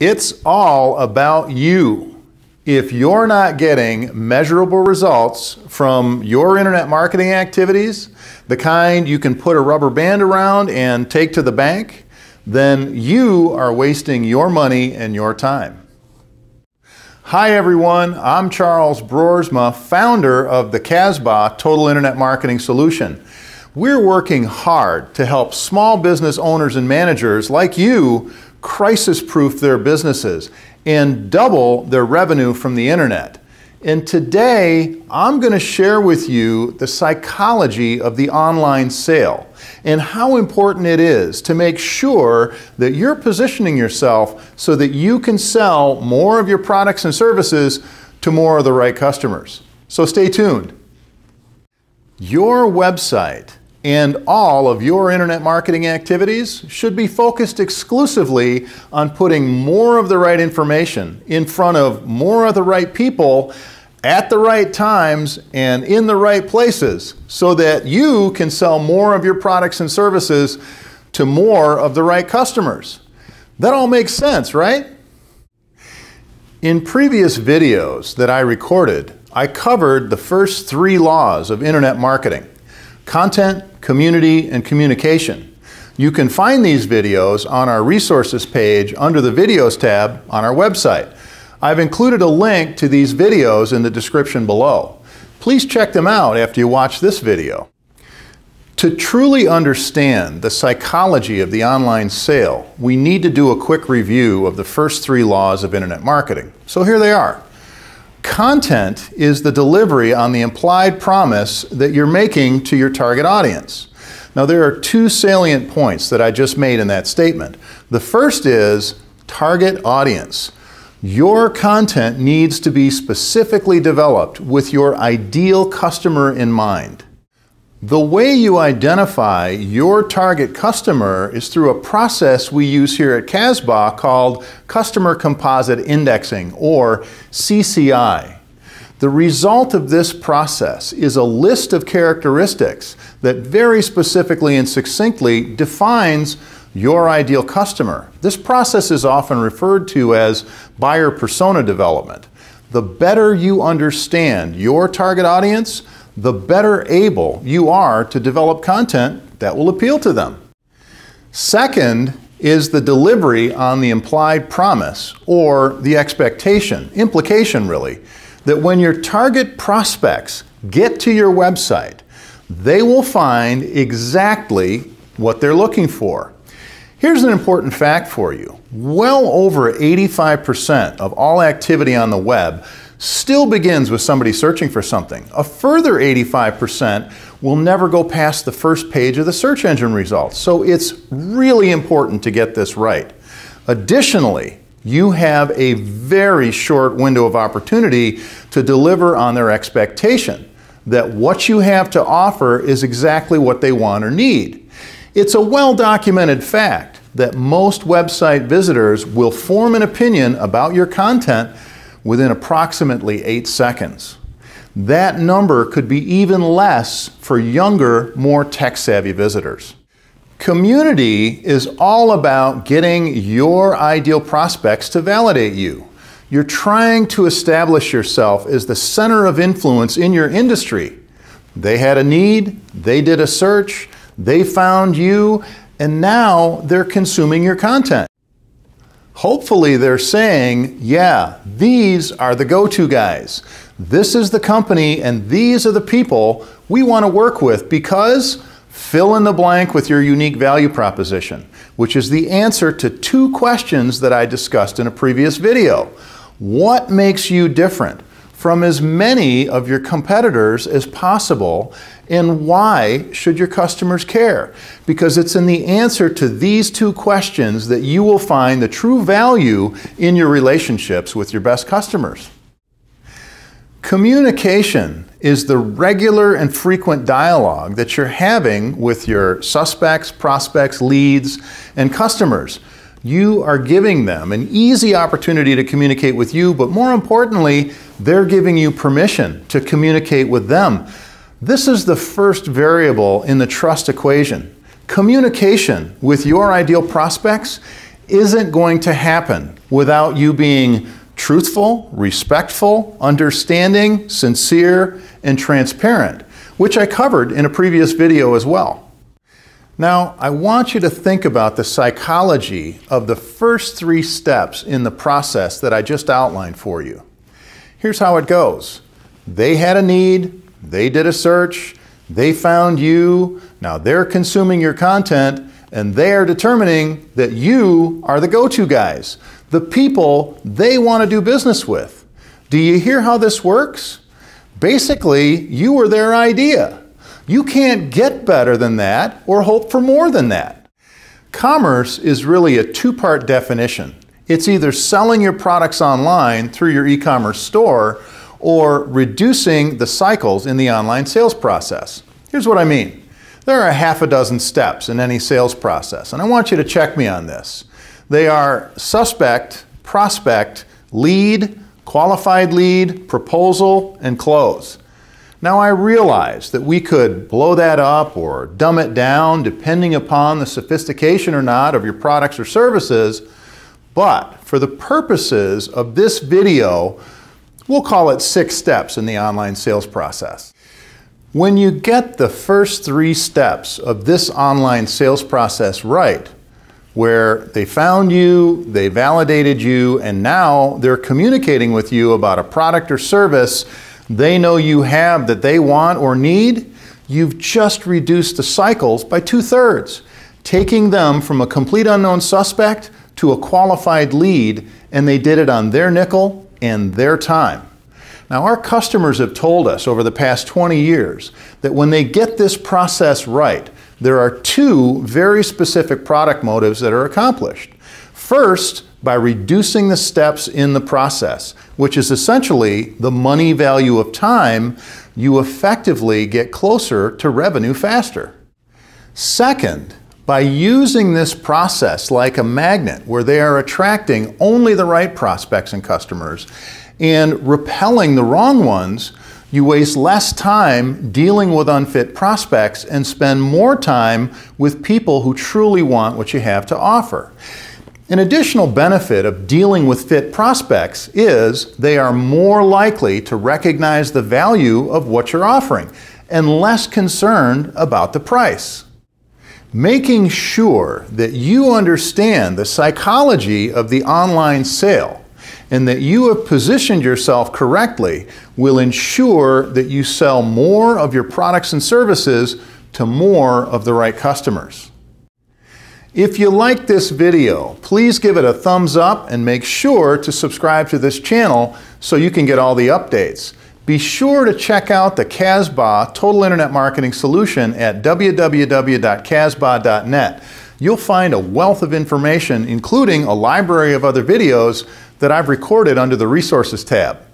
It's all about you. If you're not getting measurable results from your internet marketing activities, the kind you can put a rubber band around and take to the bank, then you are wasting your money and your time. Hi everyone, I'm Charles Broersma, founder of the Cazbah Total Internet Marketing Solution. We're working hard to help small business owners and managers like you crisis proof their businesses and double their revenue from the internet. And today, I'm going to share with you the psychology of the online sale and how important it is to make sure that you're positioning yourself so that you can sell more of your products and services to more of the right customers. So stay tuned. Your website and all of your internet marketing activities should be focused exclusively on putting more of the right information in front of more of the right people at the right times and in the right places so that you can sell more of your products and services to more of the right customers. That all makes sense, right? In previous videos that I recorded, I covered the first three laws of internet marketing content, community, and communication. You can find these videos on our resources page under the videos tab on our website. I've included a link to these videos in the description below. Please check them out after you watch this video. To truly understand the psychology of the online sale, we need to do a quick review of the first three laws of internet marketing. So here they are. Content is the delivery on the implied promise that you're making to your target audience. Now, there are two salient points that I just made in that statement. The first is target audience. Your content needs to be specifically developed with your ideal customer in mind. The way you identify your target customer is through a process we use here at Cazbah called Customer Composite Indexing, or CCI. The result of this process is a list of characteristics that very specifically and succinctly defines your ideal customer. This process is often referred to as buyer persona development. The better you understand your target audience, the better able you are to develop content that will appeal to them. Second is the delivery on the implied promise or the expectation, implication really, that when your target prospects get to your website, they will find exactly what they're looking for. Here's an important fact for you. Well over 85% of all activity on the web still begins with somebody searching for something. A further 85% will never go past the first page of the search engine results. So it's really important to get this right. Additionally, you have a very short window of opportunity to deliver on their expectation that what you have to offer is exactly what they want or need. It's a well documented fact that most website visitors will form an opinion about your content within approximately eight seconds. That number could be even less for younger, more tech savvy visitors. Community is all about getting your ideal prospects to validate you. You're trying to establish yourself as the center of influence in your industry. They had a need, they did a search, they found you, and now they're consuming your content. Hopefully, they're saying, yeah, these are the go to guys. This is the company, and these are the people we want to work with because fill in the blank with your unique value proposition, which is the answer to two questions that I discussed in a previous video. What makes you different? From as many of your competitors as possible. And why should your customers care? Because it's in the answer to these two questions that you will find the true value in your relationships with your best customers. Communication is the regular and frequent dialogue that you're having with your suspects, prospects, leads, and customers you are giving them an easy opportunity to communicate with you, but more importantly, they're giving you permission to communicate with them. This is the first variable in the trust equation. Communication with your ideal prospects isn't going to happen without you being truthful, respectful, understanding, sincere, and transparent, which I covered in a previous video as well. Now, I want you to think about the psychology of the first three steps in the process that I just outlined for you. Here's how it goes. They had a need, they did a search, they found you, now they're consuming your content, and they are determining that you are the go-to guys, the people they want to do business with. Do you hear how this works? Basically, you were their idea. You can't get better than that or hope for more than that. Commerce is really a two-part definition. It's either selling your products online through your e-commerce store or reducing the cycles in the online sales process. Here's what I mean. There are a half a dozen steps in any sales process, and I want you to check me on this. They are suspect, prospect, lead, qualified lead, proposal, and close. Now I realize that we could blow that up or dumb it down depending upon the sophistication or not of your products or services, but for the purposes of this video, we'll call it six steps in the online sales process. When you get the first three steps of this online sales process right, where they found you, they validated you, and now they're communicating with you about a product or service they know you have that they want or need, you've just reduced the cycles by two thirds, taking them from a complete unknown suspect to a qualified lead, and they did it on their nickel and their time. Now, our customers have told us over the past 20 years that when they get this process right, there are two very specific product motives that are accomplished. First, by reducing the steps in the process, which is essentially the money value of time, you effectively get closer to revenue faster. Second, by using this process like a magnet where they are attracting only the right prospects and customers and repelling the wrong ones, you waste less time dealing with unfit prospects and spend more time with people who truly want what you have to offer. An additional benefit of dealing with fit prospects is they are more likely to recognize the value of what you're offering and less concerned about the price. Making sure that you understand the psychology of the online sale and that you have positioned yourself correctly will ensure that you sell more of your products and services to more of the right customers. If you like this video, please give it a thumbs up and make sure to subscribe to this channel so you can get all the updates. Be sure to check out the Cazbah Total Internet Marketing Solution at www.cazbah.net. You'll find a wealth of information, including a library of other videos that I've recorded under the Resources tab.